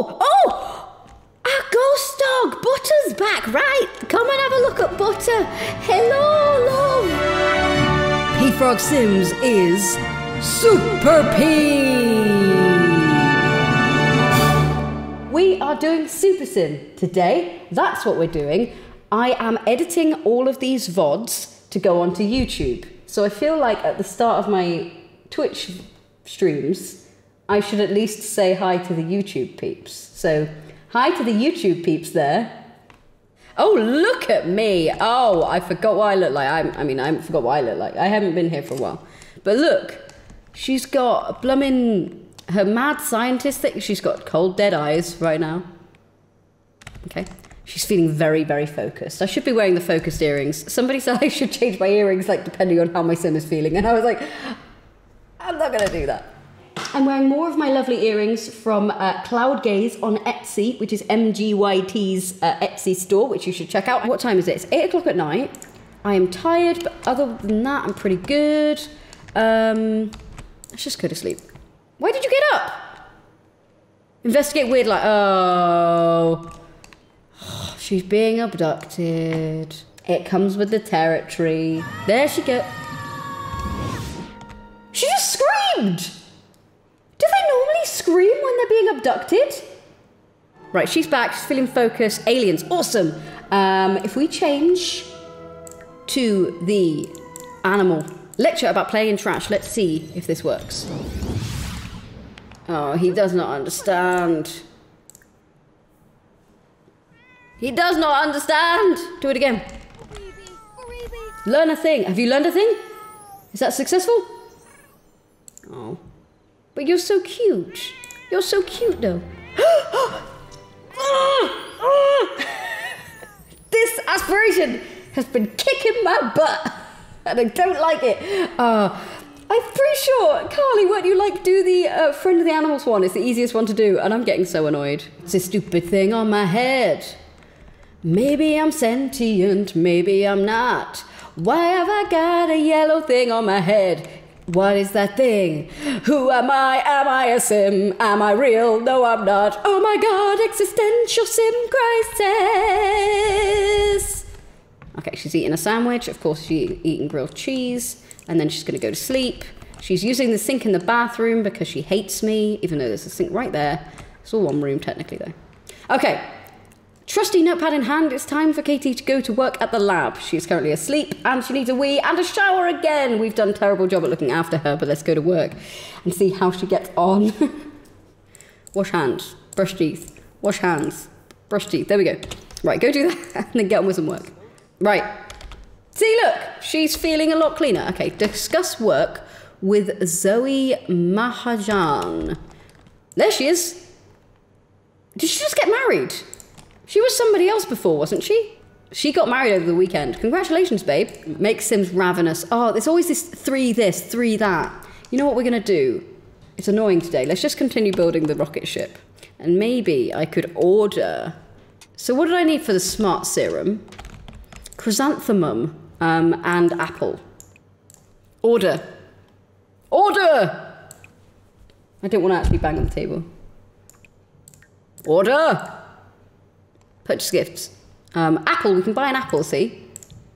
Oh, oh! Our ghost dog, Butter's back, right? Come and have a look at Butter. Hello, love. Peafrog Sims is Super Pea. We are doing Super Sim today. That's what we're doing. I am editing all of these VODs to go onto YouTube. So I feel like at the start of my Twitch streams, I should at least say hi to the YouTube peeps. So, hi to the YouTube peeps there. Oh, look at me. Oh, I forgot what I look like. I, I mean, I forgot what I look like. I haven't been here for a while. But look, she's got a bloomin' her mad scientist thing. She's got cold, dead eyes right now. Okay. She's feeling very, very focused. I should be wearing the focused earrings. Somebody said I should change my earrings, like, depending on how my sim is feeling. And I was like, I'm not going to do that. I'm wearing more of my lovely earrings from uh, Cloudgaze on Etsy, which is EmmGeeYT's uh, Etsy store, which you should check out. What time is it? It's 8 o'clock at night. I am tired, but other than that, I'm pretty good. Um, let's just go to sleep. Why did you get up? Investigate weird, like, oh. She's being abducted. It comes with the territory. There she go. She just screamed! Do they normally scream when they're being abducted? Right, she's back. She's feeling focused. Aliens, awesome. Um, if we change to the animal lecture about playing in trash, let's see if this works. Oh, he does not understand. He does not understand. Do it again. Learn a thing. Have you learned a thing? Is that successful? Oh. But you're so cute. You're so cute, though. this aspiration has been kicking my butt, and I don't like it. Uh, I'm pretty sure, Carly, what you like do the uh, friend of the animals one? It's the easiest one to do, and I'm getting so annoyed. It's a stupid thing on my head. Maybe I'm sentient, maybe I'm not. Why have I got a yellow thing on my head? What is that thing? Who am I? Am I a sim? Am I real? No, I'm not. Oh my god, existential sim crisis! Okay, she's eating a sandwich. Of course, she's eating grilled cheese. And then she's to go to sleep. She's using the sink in the bathroom because she hates me, even though there's a sink right there. It's all one room, technically, though. Okay, Trusty notepad in hand, it's time for Katie to go to work at the lab. She's currently asleep and she needs a wee and a shower again. We've done a terrible job at looking after her, but let's go to work and see how she gets on. wash hands, brush teeth, wash hands, brush teeth. There we go. Right, go do that and then get on with some work. Right. See, look, she's feeling a lot cleaner. Okay, discuss work with Zoe Mahajan. There she is. Did she just get married? She was somebody else before, wasn't she? She got married over the weekend. Congratulations, babe. Makes Sims ravenous. Oh, there's always this three this, three that. You know what we're going to do? It's annoying today. Let's just continue building the rocket ship. And maybe I could order. So, what did I need for the smart serum? Chrysanthemum um, and apple. Order. Order! I don't want to actually bang on the table. Order! Purchase gifts. Um, apple, we can buy an apple, see?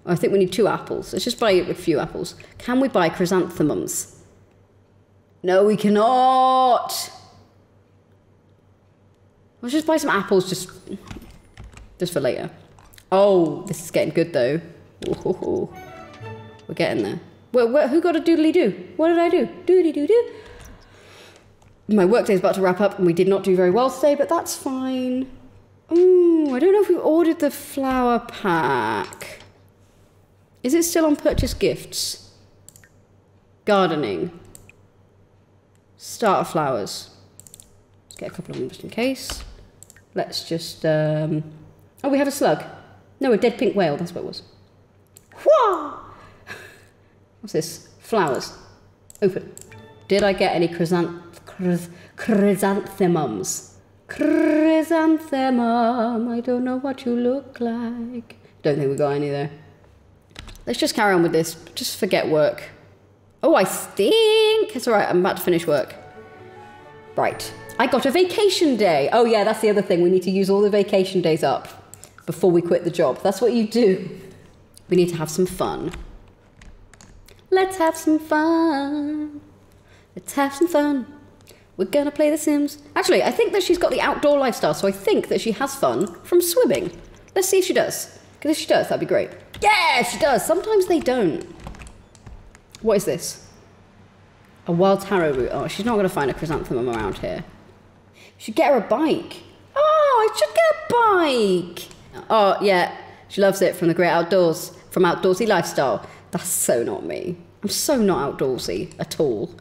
I think we need two apples. Let's just buy a few apples. Can we buy chrysanthemums? No, we cannot. Let's just buy some apples just, just for later. Oh, this is getting good though. Ooh, we're getting there. Well, who got a doodly do? What did I do? Doody doo doo. My is about to wrap up and we did not do very well today, but that's fine. I don't know if we've ordered the flower pack. Is it still on purchase gifts? Gardening. Starter flowers. Let's get a couple of them just in case. Let's just, um... Oh, we have a slug. No, a dead pink whale, that's what it was. Whoa! What's this? Flowers. Open. Did I get any chrysanth chrysanthemums? Chrysanthemum, I don't know what you look like. Don't think we got any there. Let's just carry on with this. Just forget work. Oh, I stink. It's all right. I'm about to finish work. Right. I got a vacation day. Oh, yeah, that's the other thing. We need to use all the vacation days up before we quit the job. That's what you do. We need to have some fun. Let's have some fun. Let's have some fun. We're gonna play The Sims. Actually, I think that she's got the outdoor lifestyle, so I think that she has fun from swimming. Let's see if she does. Because if she does, that'd be great. Yeah, she does. Sometimes they don't. What is this? A wild taro root. Oh, she's not gonna find a chrysanthemum around here. Should get her a bike. Oh, I should get a bike. Oh, yeah. She loves it from the great outdoors, from outdoorsy lifestyle. That's so not me. I'm so not outdoorsy at all.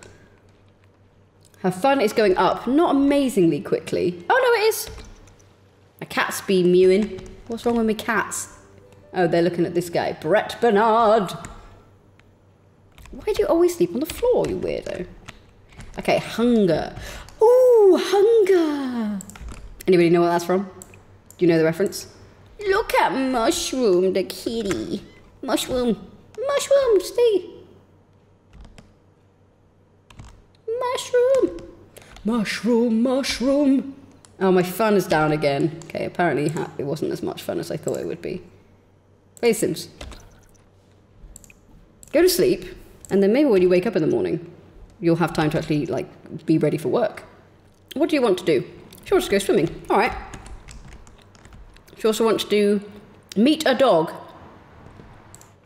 Her fun is going up, not amazingly quickly. Oh no, it is. My cats be mewing. What's wrong with my cats? Oh, they're looking at this guy, Brett Bernard. Why do you always sleep on the floor, you weirdo? Okay, hunger. Ooh, hunger. Anybody know what that's from? Do you know the reference? Look at Mushroom, the kitty. Mushroom. Mushroom, stay. Mushroom. Mushroom, mushroom. Oh, my fun is down again. Okay, apparently it wasn't as much fun as I thought it would be. Play Sims. Go to sleep, and then maybe when you wake up in the morning, you'll have time to actually, like, be ready for work. What do you want to do? She wants to go swimming. All right. She also wants to do meet a dog.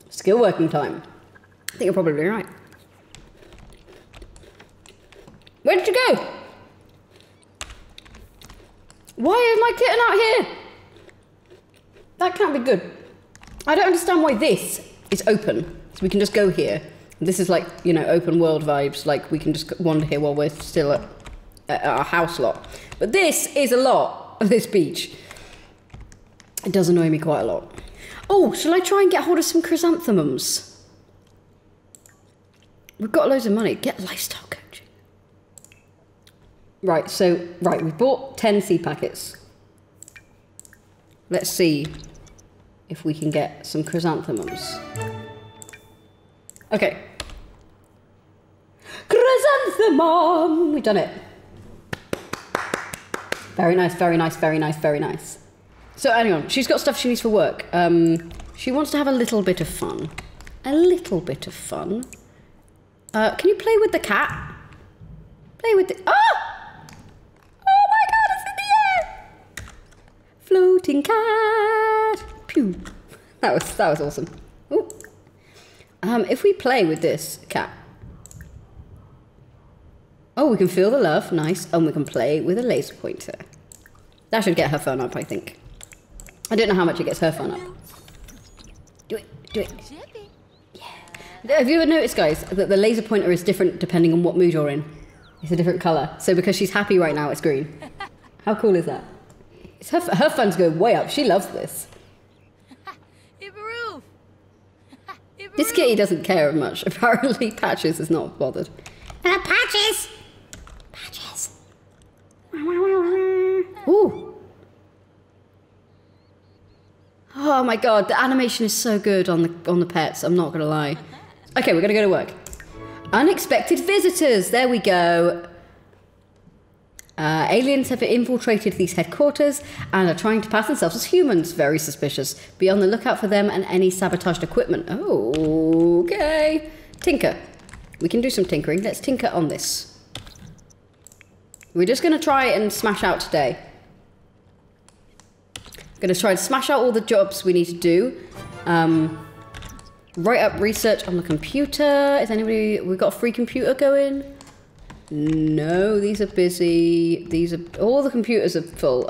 Skill working time. I think you're probably right. Where did you go? Why is my kitten out here? That can't be good. I don't understand why this is open. So we can just go here. This is like, you know, open world vibes. Like we can just wander here while we're still at, at our house lot. But this is a lot of this beach. It does annoy me quite a lot. Oh, shall I try and get hold of some chrysanthemums? We've got loads of money. Get coaching. Right, so, right, we've bought 10 seed packets. Let's see if we can get some chrysanthemums. Okay. Chrysanthemum! We've done it. Very nice, very nice, very nice, very nice. So anyway, she's got stuff she needs for work. Um, she wants to have a little bit of fun. A little bit of fun. Uh, can you play with the cat? Play with the... Ah! Floating cat! Pew. That was, that was awesome. Ooh. Um, if we play with this cat... Oh, we can feel the love, nice. And we can play with a laser pointer. That should get her fun up, I think. I don't know how much it gets her fun up. Do it, do it. Yeah. Have you ever noticed, guys, that the laser pointer is different depending on what mood you're in? It's a different colour. So because she's happy right now, it's green. How cool is that? It's her, her fun's going way up. She loves this. This kitty doesn't care much. Apparently, Patches is not bothered. Uh, Patches! Patches! Ooh! Oh my god, the animation is so good on the on the pets. I'm not gonna lie. Okay, we're gonna go to work. Unexpected visitors. There we go. Uh, aliens have infiltrated these headquarters and are trying to pass themselves as humans. Very suspicious. Be on the lookout for them and any sabotaged equipment. Oh, okay. Tinker. We can do some tinkering. Let's tinker on this. We're just going to try and smash out today. Going to try and smash out all the jobs we need to do. Um, write up research on the computer. Is anybody... We've got a free computer going? No, these are busy. These are... All the computers are full.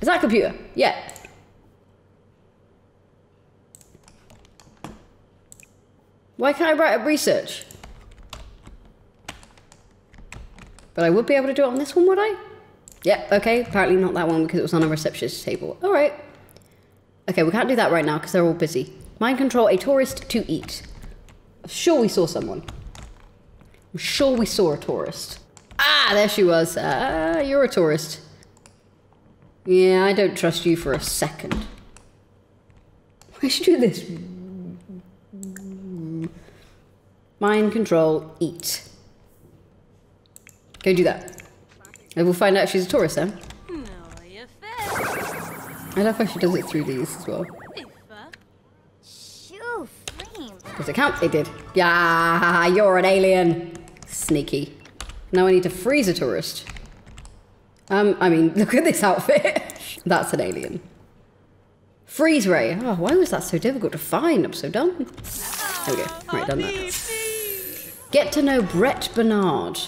Is that a computer? Yeah. Why can't I write up research? But I would be able to do it on this one, would I? Yeah, okay. Apparently not that one because it was on a receptionist table. All right. Okay, we can't do that right now because they're all busy. Mind control a tourist to eat. Sure we saw someone. I'm sure we saw a tourist. Ah, there she was. Ah, you're a tourist. Yeah, I don't trust you for a second. Why should you do this? Mind control, eat. Go do that. And we'll find out if she's a tourist then. No, you fit. I love how she does it through these as well. Iffa. Shoo, flame. Does it count? It did. Yeah, you're an alien. Sneaky. Now I need to freeze a tourist. Um, I mean, look at this outfit. That's an alien. Freeze ray. Oh, why was that so difficult to find? I'm so dumb. There we go. Right, done that. Get to know Brett Bernard.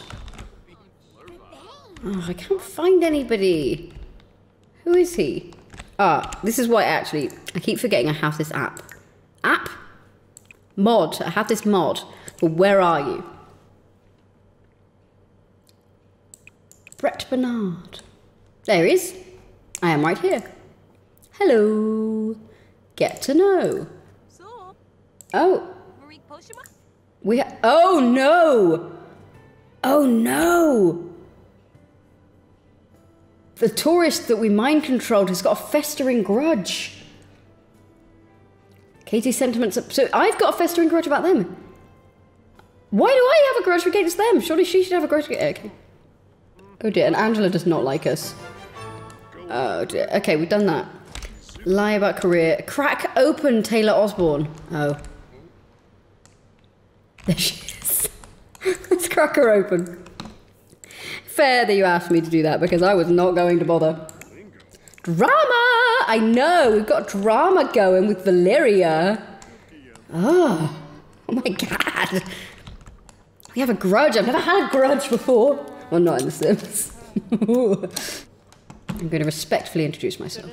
Oh, I can't find anybody. Who is he? Ah, this is why actually I keep forgetting I have this app. App? Mod. I have this mod. But where are you? Brett Bernard. There he is. I am right here. Hello. Get to know. Oh, Marie Poshima? we ha- Oh no! Oh no! The tourist that we mind controlled has got a festering grudge. Katie's sentiments. Up- so I've got a festering grudge about them. Why do I have a grudge against them? Surely she should have a grudge. against- Okay. Oh dear, and Angela does not like us. Oh dear. Okay, we've done that. Lie about career. Crack open Taylor Osborne. Oh. There she is. Let's crack her open. Fair that you asked me to do that because I was not going to bother. Drama! I know, we've got drama going with Valeria. Oh, oh my god. We have a grudge. I've never had a grudge before. Well, not in The Sims. I'm going to respectfully introduce myself.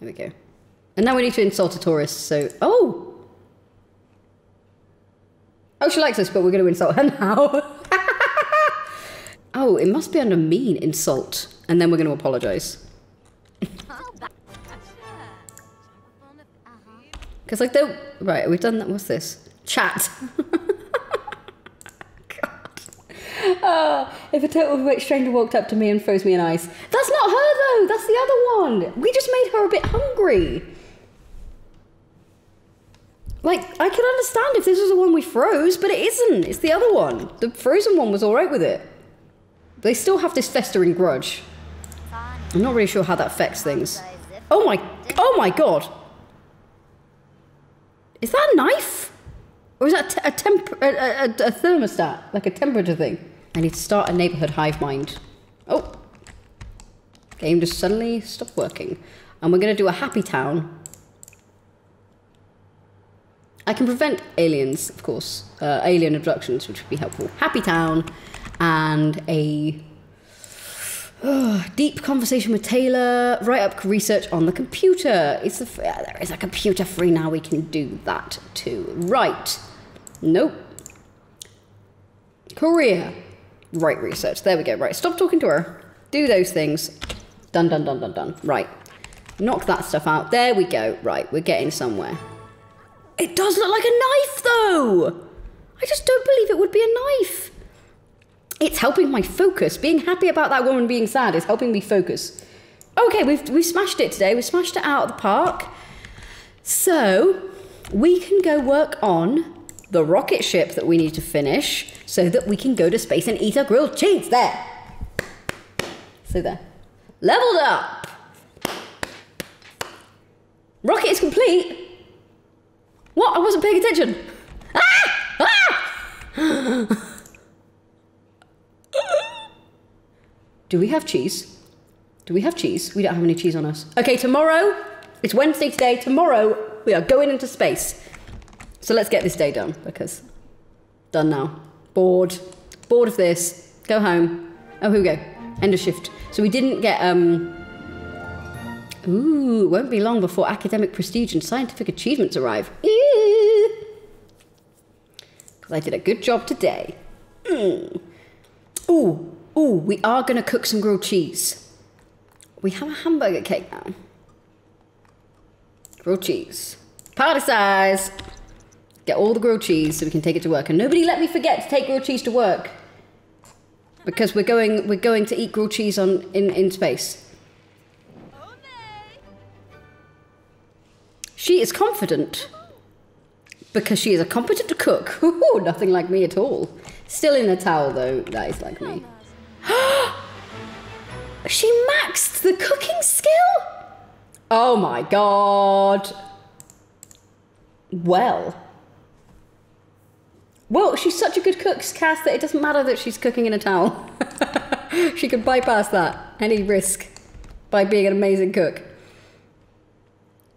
There we go. And now we need to insult a tourist, so. Oh! Oh, she likes us, but we're going to insult her now. oh, it must be under mean insult. And then we're going to apologize. Because, like, they're. Right, we've done that. What's this? Chat. God. Oh, if a total overweight stranger walked up to me and froze me in ice. That's not her, though. That's the other one. We just made her a bit hungry. Like, I could understand if this was the one we froze, but it isn't. It's the other one. The frozen one was alright with it. They still have this festering grudge. I'm not really sure how that affects things. Oh my, oh my god. Is that a knife? Or is that a, temp- a, a, a thermostat? Like a temperature thing? I need to start a neighborhood hive mind. Oh. Game just suddenly stopped working. And we're going to do a happy town. I can prevent aliens, of course, uh, alien abductions, which would be helpful. Happy town and a uh, deep conversation with Taylor. Write up research on the computer. It's a, uh, there is a computer free now. We can do that too. Right. Nope. Career. Right research. There we go. Right. Stop talking to her. Do those things. Done, done, done, done, done. Right. Knock that stuff out. There we go. Right. We're getting somewhere. It does look like a knife, though. I just don't believe it would be a knife. It's helping my focus. Being happy about that woman being sad is helping me focus. Okay, we've we've smashed it today. We smashed it out of the park. So we can go work on the rocket ship that we need to finish so that we can go to space and eat our grilled cheese. There. So there. Leveled up. Rocket is complete. What? I wasn't paying attention. Ah! Ah! Do we have cheese? Do we have cheese? We don't have any cheese on us. Okay, tomorrow, it's Wednesday today. Tomorrow, we are going into space. So let's get this day done because done now. Bored. Bored of this. Go home. Oh, here we go. End of shift. So we didn't get, um, ooh, won't be long before academic prestige and scientific achievements arrive. Because I did a good job today. Mm. Ooh, ooh, we are going to cook some grilled cheese. We have a hamburger cake now. Grilled cheese. Party size. Get all the grilled cheese so we can take it to work. And nobody let me forget to take grilled cheese to work. Because we're going we're going to eat grilled cheese on in, in space. She is confident because she is a competent cook. Ooh, nothing like me at all. Still in a towel though. That is like me. she maxed the cooking skill. Oh my god. Well. Well, she's such a good cook, Cass, that it doesn't matter that she's cooking in a towel. she could bypass that, any risk, by being an amazing cook.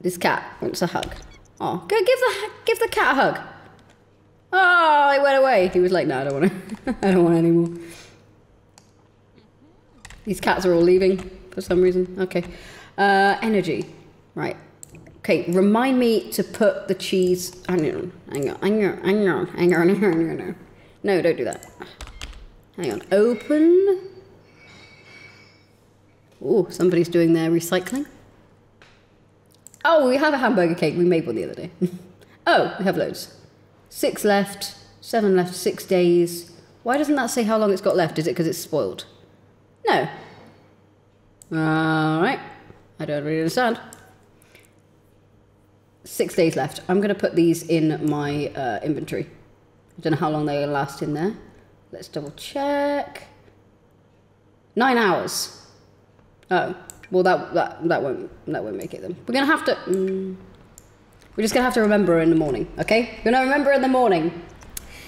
This cat wants a hug. Oh, go give the give the cat a hug. Oh, he went away. He was like, "No, I don't want to. I don't want any more." These cats are all leaving for some reason. Okay, uh, energy. Right. Okay, remind me to put the cheese. Hang on, hang on, hang on, hang on, hang on, hang on. hang on. No, don't do that. Hang on. Open. Oh, somebody's doing their recycling. Oh, we have a hamburger cake. We made one the other day. oh, we have loads. Six left, seven left, six days. Why doesn't that say how long it's got left? Is it because it's spoiled? No. All right. I don't really understand. Six days left. I'm going to put these in my uh, inventory. I don't know how long to last in there. Let's double check. Nine hours. Oh, well that that that won't that won't make it then. We're gonna have to. Mm, we're just gonna have to remember in the morning, okay? We're gonna remember in the morning.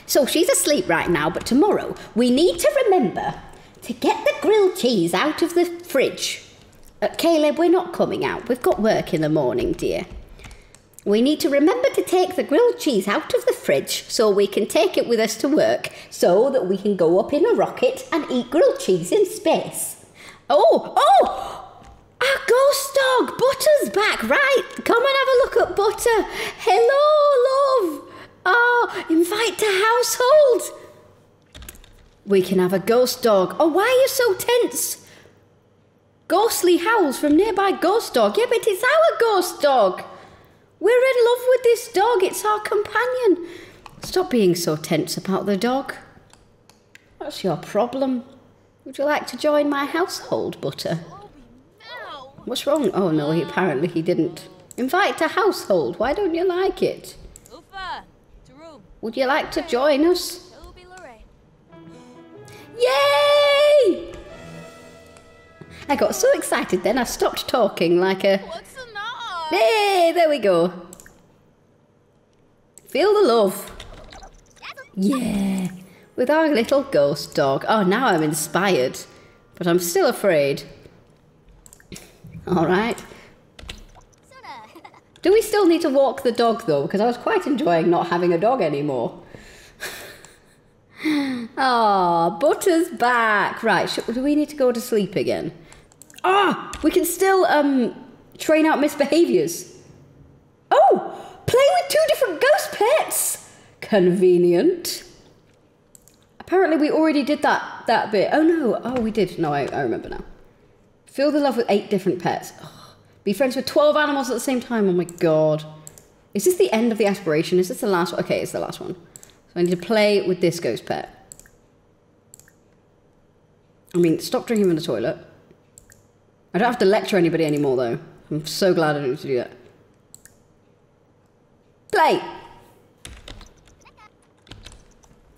So she's asleep right now, but tomorrow we need to remember to get the grilled cheese out of the fridge. Uh, Caleb, we're not coming out. We've got work in the morning, dear. We need to remember to take the grilled cheese out of the fridge so we can take it with us to work so that we can go up in a rocket and eat grilled cheese in space. Oh, oh! Our ghost dog, Butter's back. Right, come and have a look at Butter. Hello, love. Oh, invite to household. We can have a ghost dog. Oh, why are you so tense? Ghostly howls from nearby ghost dog. Yeah, but it's our ghost dog. We're in love with this dog. It's our companion. Stop being so tense about the dog. What's your problem? Would you like to join my household, Butter? What's wrong? Oh no, he apparently he didn't. Invite to household. Why don't you like it? Would you like to join us? Yay! I got so excited then I stopped talking like a. Hey, there we go. Feel the love. Yeah, with our little ghost dog. Oh, now I'm inspired, but I'm still afraid. All right. Do we still need to walk the dog though? Because I was quite enjoying not having a dog anymore. Ah, Butter's back. Right, do we need to go to sleep again? Ah, we can still um train out misbehaviors. Oh, play with two different ghost pets. Convenient. Apparently, we already did that that bit. Oh no! Oh, we did. No, I, I remember now. Feel the love with eight different pets. Be friends with 12 animals at the same time. Oh my god. Is this the end of the aspiration? Is this the last one? Okay, it's the last one. So I need to play with this ghost pet. I mean, stop drinking in the toilet. I don't have to lecture anybody anymore, though. I'm so glad I don't need to do that. Play!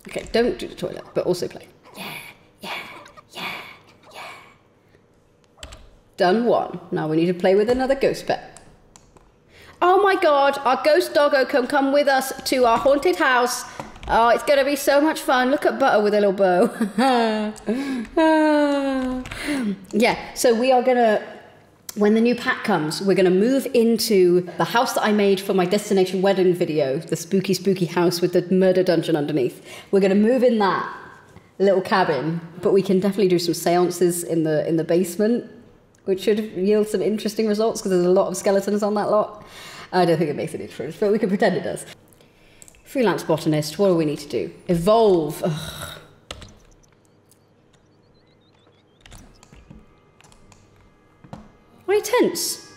Okay, don't do the toilet, but also play. Yeah, yeah, yeah, yeah. Done one. Now we need to play with another ghost pet. Oh my god, our ghost doggo can come with us to our haunted house. Oh, it's going to be so much fun. Look at Butter with a little bow. yeah, so we are going to, when the new pack comes, we're going to move into the house that I made for my destination wedding video, the spooky, spooky house with the murder dungeon underneath. We're going to move in that little cabin, but we can definitely do some seances in the in the basement, which should yield some interesting results because there's a lot of skeletons on that lot. I don't think it makes any difference, but we can pretend it does. Freelance botanist, what do we need to do? Evolve. Ugh. Tense?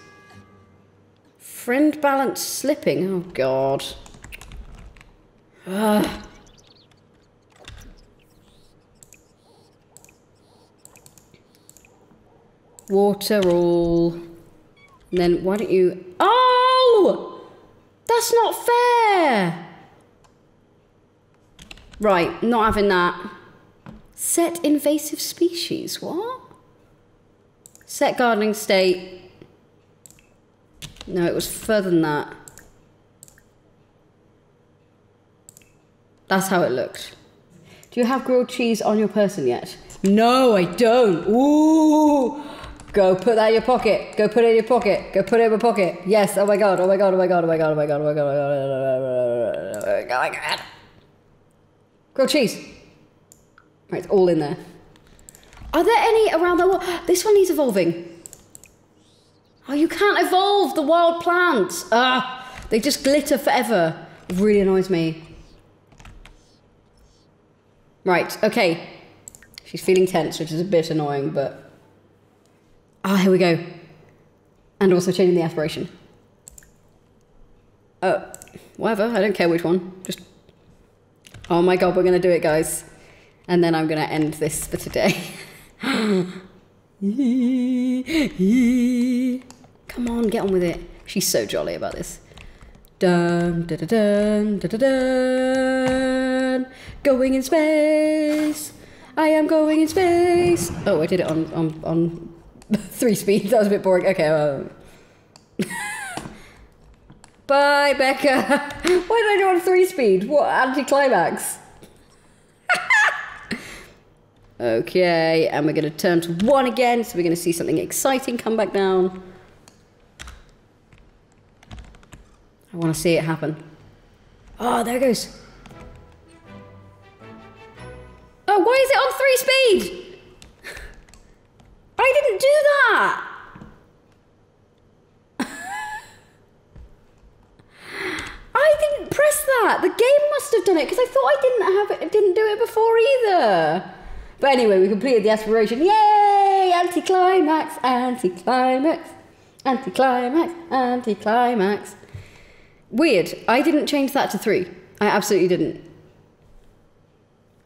Friend balance slipping. Oh god. Ugh. Water all. And then why don't you. Oh! That's not fair! Right, not having that. Set invasive species. What? Set gardening state. No, it was further than that. That's how it looked. Do you have grilled cheese on your person yet? No, I don't. Ooh. Go put that in your pocket. Go put it in your pocket. Go put it in your pocket. Yes. Oh my god. Oh my god. Oh my god. Oh my god. Oh my god. Oh my god. Oh my god. Oh my god. Oh. Grilled cheese. Right, it's all in there. Are there any around the world? This one needs evolving. Oh, you can't evolve the wild plants. Ah, they just glitter forever. It really annoys me. Right, okay. She's feeling tense, which is a bit annoying, but. Ah, here we go. And also changing the aspiration. Oh, whatever, I don't care which one. Just. Oh my god, we're gonna do it, guys. And then I'm gonna end this for today. Come on, get on with it. She's so jolly about this. Dun, dun, dun. Going in space. I am going in space. Oh, I did it on on on three speed. That was a bit boring. Okay. Um. Bye, Becca. Why did I do it on three speed? What anticlimax? Okay, and we're going to turn to one again. So we're going to see something exciting come back down. I want to see it happen. Oh, there it goes. Oh, why is it on three speed? I didn't do that. I didn't press that. The game must have done it because I thought I didn't have it. Didn't do it before either. But anyway, we completed the aspiration. Yay! Anticlimax, anticlimax, anticlimax, anticlimax. Weird. I didn't change that to three. I absolutely didn't.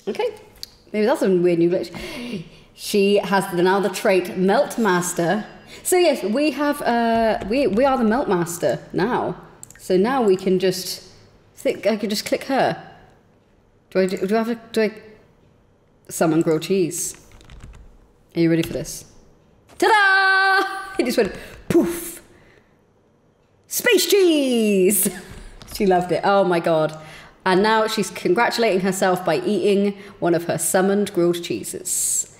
Okay. Maybe that's a weird new glitch. She has the, now the trait Melt Master. So yes, we have uh we we are the Melt Master now. So now we can just think I can just click her. Do I do, do I have to do I summon grilled cheese? Are you ready for this? Ta-da! It just went poof. Space cheese! she loved it. Oh my god. And now she's congratulating herself by eating one of her summoned grilled cheeses.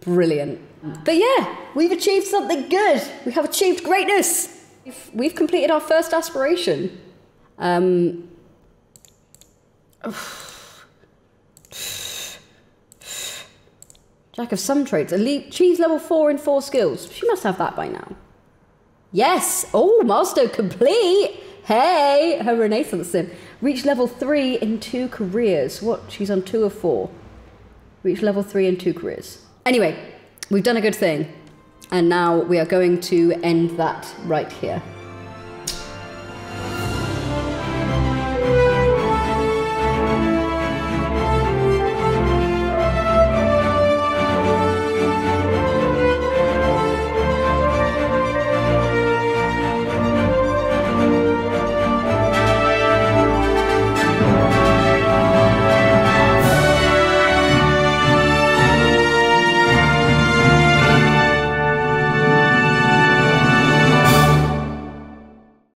Brilliant. But yeah, we've achieved something good. We have achieved greatness. We've, we've completed our first aspiration. Um, Jack of Some Trades. Elite cheese level four in four skills. She must have that by now. Yes. Oh, milestone complete. Hey, her renaissance sim. Reach level three in two careers. What? She's on two of four. Reach level three in two careers. Anyway, we've done a good thing. And now we are going to end that right here.